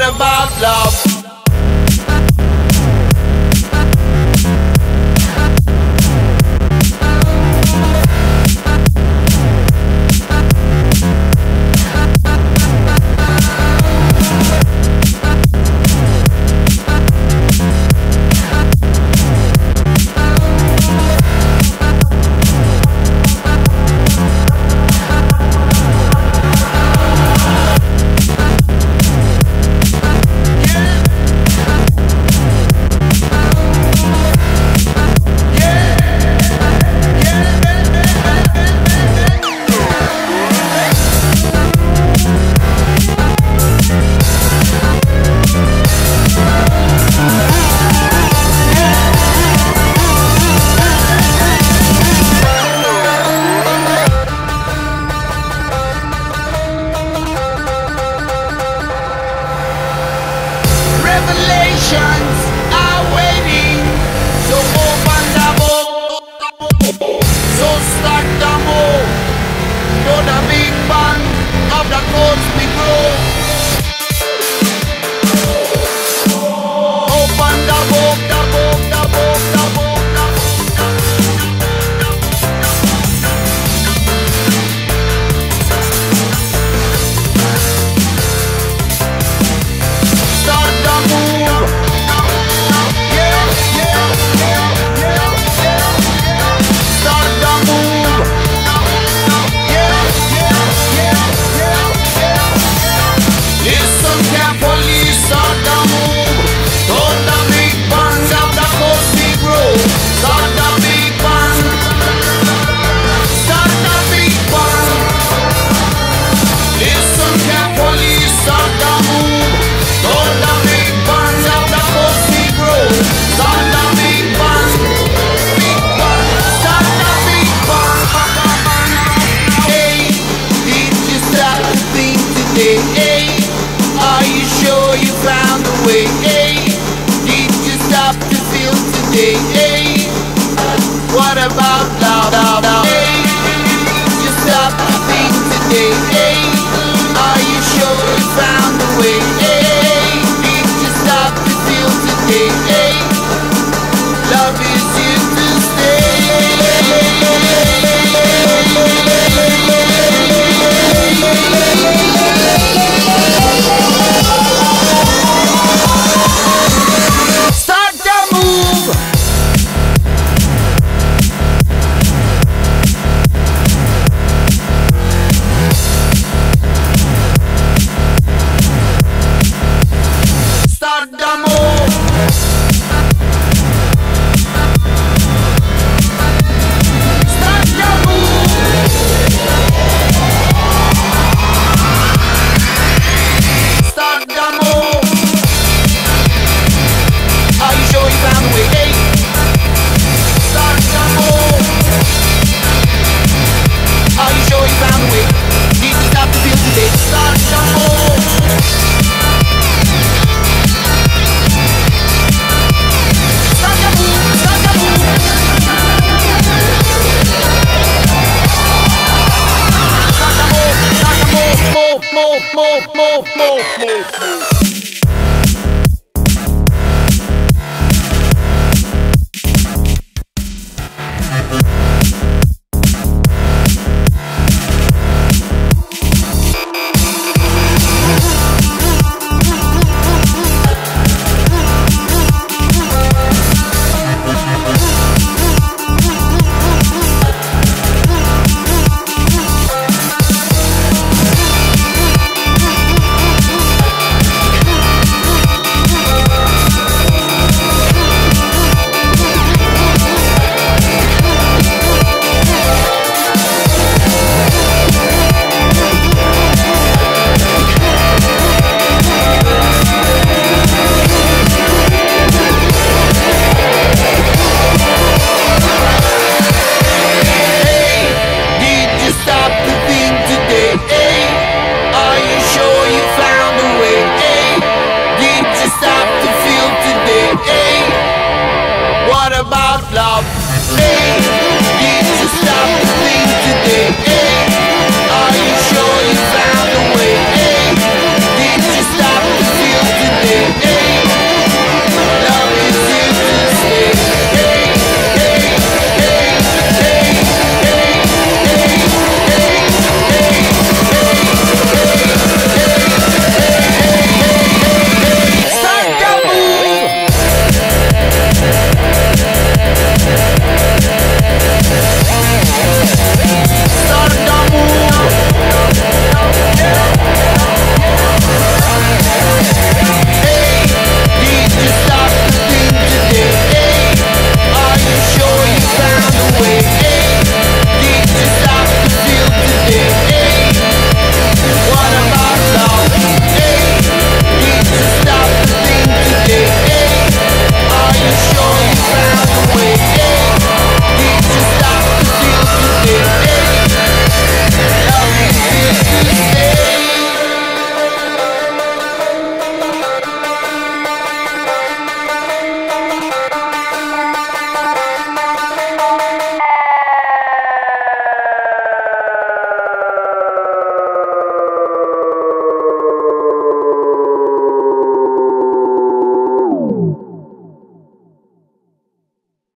about love. away 호, 호, 호.